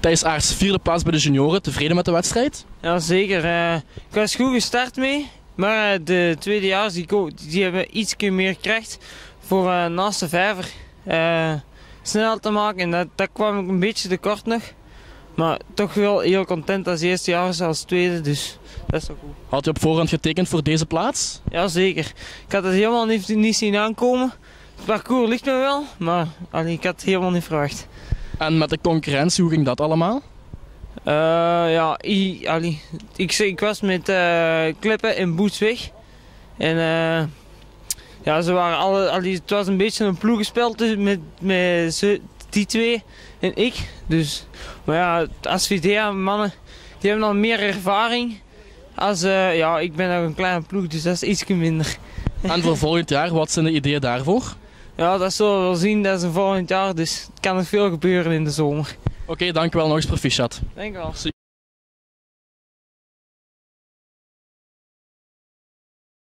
Thijs Aarts, vierde plaats bij de junioren. Tevreden met de wedstrijd? Ja, zeker. Eh, ik was goed gestart mee. Maar uh, de tweedejaars die, die hebben iets meer kracht voor uh, naast de vijver snel te maken. En dat, dat kwam ik een beetje tekort nog. Maar toch wel heel content als eerste jaar als tweede, dus dat is toch goed. Had je op voorhand getekend voor deze plaats? Ja, zeker. Ik had het helemaal niet, niet zien aankomen. Het parcours ligt me wel, maar allee, ik had het helemaal niet verwacht. En met de concurrentie, hoe ging dat allemaal? Uh, ja, ik, allee, ik, ik, was met uh, Klippen en Boots weg. En uh, ja, ze waren alle, allee, het was een beetje een ploegenspel met, met die twee en ik. Dus, maar ja, als VDA-mannen, die hebben al meer ervaring. Als, ja, ik ben nog een kleine ploeg, dus dat is iets minder. En voor volgend jaar, wat zijn de ideeën daarvoor? Ja, dat zullen we wel zien. Dat is een volgend jaar, dus het kan nog veel gebeuren in de zomer. Oké, okay, dankjewel nog eens proficiat. Dankjewel.